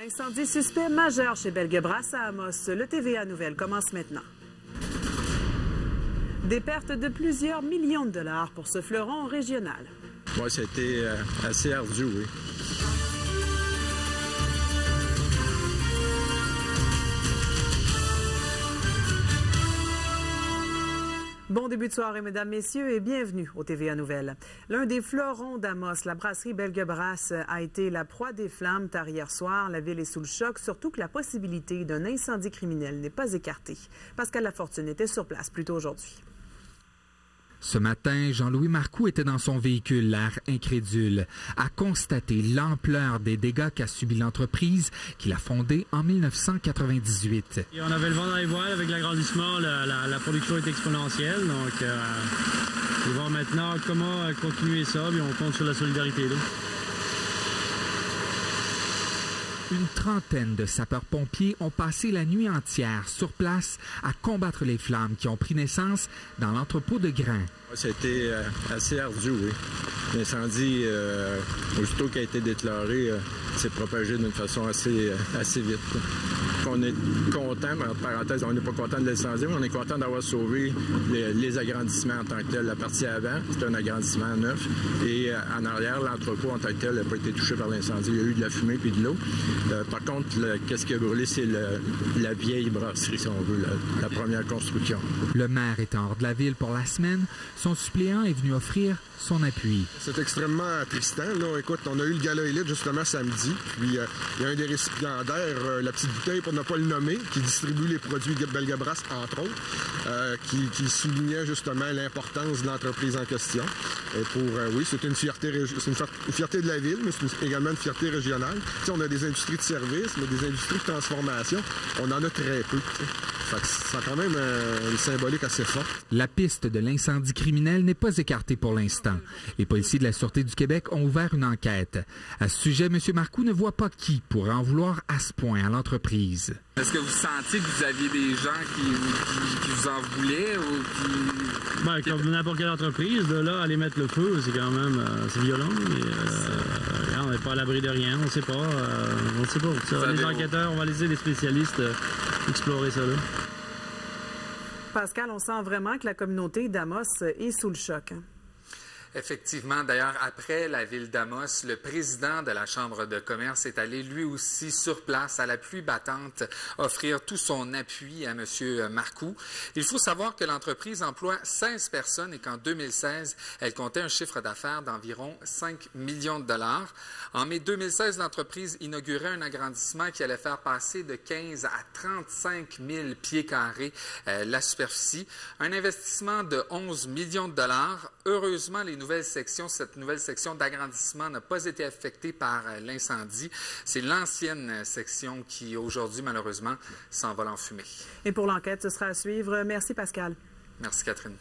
Incendie suspect majeur chez Belgebras à Amos. Le TVA Nouvelle commence maintenant. Des pertes de plusieurs millions de dollars pour ce fleuron régional. Moi, c'était euh, assez ardu, oui. Bon début de soirée, mesdames, messieurs, et bienvenue au TVA Nouvelles. L'un des fleurons d'Amos, la brasserie Belgebras, a été la proie des flammes tard hier soir. La ville est sous le choc, surtout que la possibilité d'un incendie criminel n'est pas écartée. Pascal Lafortune était sur place plus tôt aujourd'hui. Ce matin, Jean-Louis Marcoux était dans son véhicule, l'air incrédule, à constater l'ampleur des dégâts qu'a subi l'entreprise qu'il a fondée en 1998. on avait le vent dans les voiles avec l'agrandissement, la, production est exponentielle, donc euh, on va voir maintenant comment continuer ça, puis on compte sur la solidarité. Une trentaine de sapeurs-pompiers ont passé la nuit entière sur place à combattre les flammes qui ont pris naissance dans l'entrepôt de grains. C'était euh, assez ardu, oui. L'incendie, euh, aussitôt qu'il a été déclaré, euh, s'est propagé d'une façon assez, assez vite. On est content, mais en parenthèse, on n'est pas content de l'incendie, mais on est content d'avoir sauvé les, agrandissements en tant que tel. La partie avant, c'est un agrandissement neuf. Et en arrière, l'entrepôt en tant que tel n'a pas été touché par l'incendie. Il y a eu de la fumée puis de l'eau. par contre, qu'est-ce qui a brûlé, c'est la vieille brasserie, si on veut, la, la première construction. Le maire est hors de la ville pour la semaine son suppléant est venu offrir son appui. C'est extrêmement attristant. Là. Écoute, on a eu le gala élite justement samedi. Puis euh, il y a un des récipiendaires, euh, la petite bouteille pour ne pas le nommer, qui distribue les produits Belgabras, entre autres, euh, qui, soulignait justement l'importance de l'entreprise en question. Et pour, oui, c'est une fierté, c'est une, fierté de la ville, mais c'est également une fierté régionale. on a des industries de services, mais des industries de transformation, on en a très peu. Ça a quand même une symbolique assez forte. La piste de l'incendie criminel n'est pas écartée pour l'instant. Les policiers de la Sûreté du Québec ont ouvert une enquête. À ce sujet, M. Marcoux ne voit pas qui pourrait en vouloir à ce point à l'entreprise. Est-ce que vous sentiez que vous aviez des gens qui, vous en voulaient ou qui... Ben, comme n'importe quelle entreprise, de là, aller mettre le feu, c'est quand même euh, c'est violent. Mais, euh, n'est pas à l'abri de rien, on ne sait pas. Euh, on ne sait pas. les enquêteurs, on va laisser les spécialistes explorer ça. Là. Pascal, on sent vraiment que la communauté d'Amos est sous le choc. Hein. Effectivement, d'ailleurs, après la ville d'Amos, le président de la Chambre de commerce est allé lui aussi sur place à la pluie battante offrir tout son appui à M. Marcoux. Il faut savoir que l'entreprise emploie 16 personnes et qu'en 2016, elle comptait un chiffre d'affaires d'environ 5 millions de dollars. En mai 2016, l'entreprise inaugurait un agrandissement qui allait faire passer de 15 à 35 000 pieds carrés euh, la superficie. Un investissement de 11 millions de dollars. Heureusement, les cette nouvelle section d'agrandissement n'a pas été affectée par euh, l'incendie. C'est l'ancienne section qui, aujourd'hui, malheureusement, s'envole en fumée. Et pour l'enquête, ce sera à suivre. Merci, Pascal. Merci, Catherine.